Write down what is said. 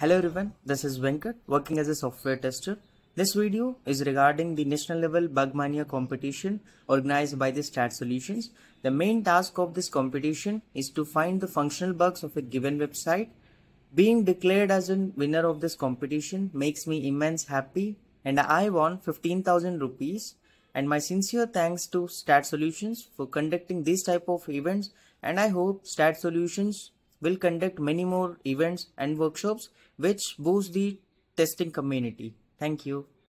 Hello everyone, this is Venkat working as a software tester. This video is regarding the national level BUGmania competition organized by the STAD Solutions. The main task of this competition is to find the functional bugs of a given website. Being declared as a winner of this competition makes me immense happy and I won 15,000 rupees and my sincere thanks to STAD Solutions for conducting this type of events and I hope STAD Solutions will conduct many more events and workshops which boost the testing community. Thank you.